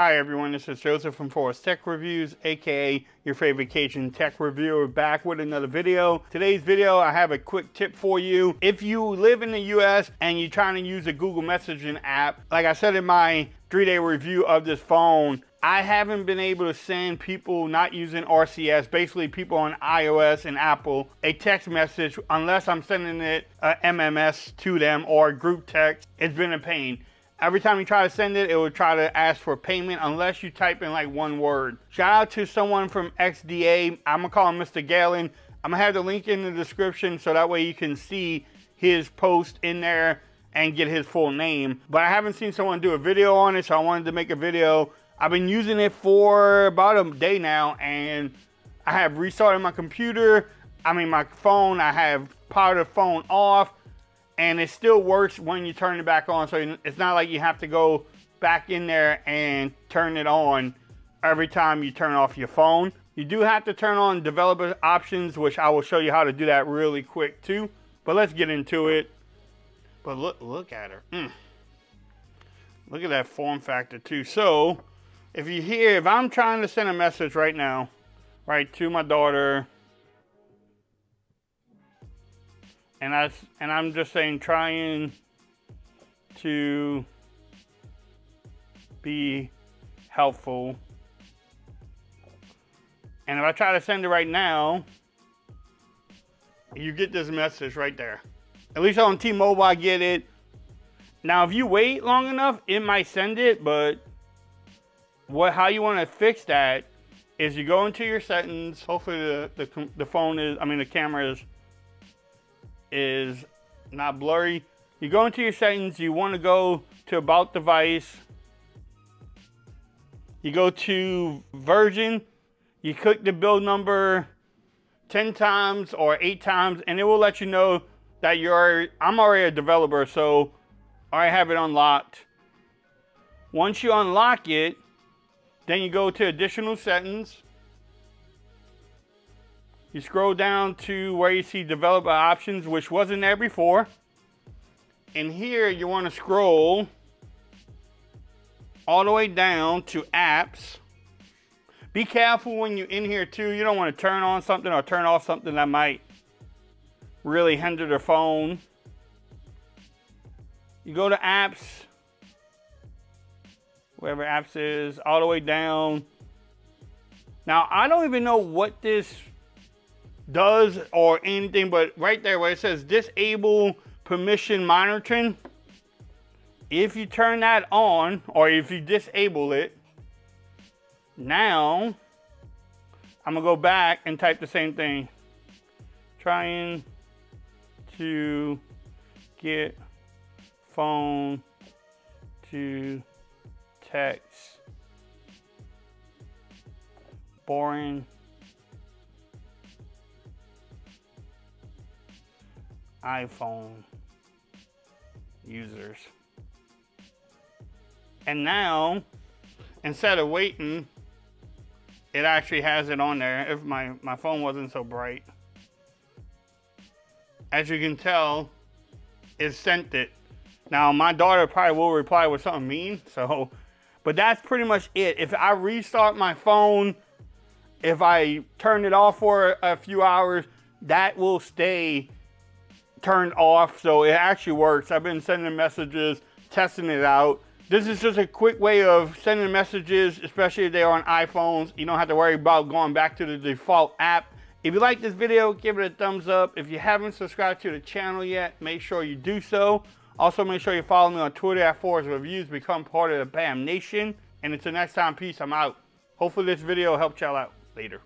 Hi everyone, this is Joseph from Forbes Tech Reviews, aka your favorite Cajun tech reviewer, back with another video. Today's video, I have a quick tip for you. If you live in the US and you're trying to use a Google Messaging app, like I said in my three-day review of this phone, I haven't been able to send people not using RCS, basically people on iOS and Apple, a text message unless I'm sending it uh, a MMS to them or group text. It's been a pain. Every time you try to send it, it will try to ask for payment unless you type in like one word. Shout out to someone from XDA. I'm gonna call him Mr. Galen. I'm gonna have the link in the description so that way you can see his post in there and get his full name. But I haven't seen someone do a video on it, so I wanted to make a video. I've been using it for about a day now and I have restarted my computer. I mean my phone, I have powered the phone off and it still works when you turn it back on. So it's not like you have to go back in there and turn it on every time you turn off your phone. You do have to turn on developer options, which I will show you how to do that really quick too. But let's get into it. But look, look at her. Mm. Look at that form factor too. So if you hear, if I'm trying to send a message right now, right to my daughter, and I and I'm just saying trying to be helpful. And if I try to send it right now, you get this message right there. At least on T-Mobile, I get it. Now, if you wait long enough, it might send it, but what how you want to fix that is you go into your settings. Hopefully, the, the, the phone is, I mean, the camera is is not blurry. You go into your settings, you want to go to about device. You go to version, you click the build number 10 times or 8 times and it will let you know that you're I'm already a developer so I have it unlocked. Once you unlock it, then you go to additional settings you scroll down to where you see developer options, which wasn't there before. And here you want to scroll all the way down to apps. Be careful when you're in here too. You don't want to turn on something or turn off something that might really hinder the phone. You go to apps, wherever apps is, all the way down. Now, I don't even know what this does or anything, but right there where it says disable permission monitoring, if you turn that on or if you disable it, now I'm gonna go back and type the same thing. Trying to get phone to text. Boring iPhone users. And now, instead of waiting, it actually has it on there if my, my phone wasn't so bright. As you can tell, it sent it. Now, my daughter probably will reply with something mean, so, but that's pretty much it. If I restart my phone, if I turn it off for a few hours, that will stay turned off, so it actually works. I've been sending messages, testing it out. This is just a quick way of sending messages, especially if they're on iPhones. You don't have to worry about going back to the default app. If you like this video, give it a thumbs up. If you haven't subscribed to the channel yet, make sure you do so. Also, make sure you follow me on Twitter at Forbes Reviews. Become part of the BAM Nation. And until next time, peace. I'm out. Hopefully this video helped y'all out. Later.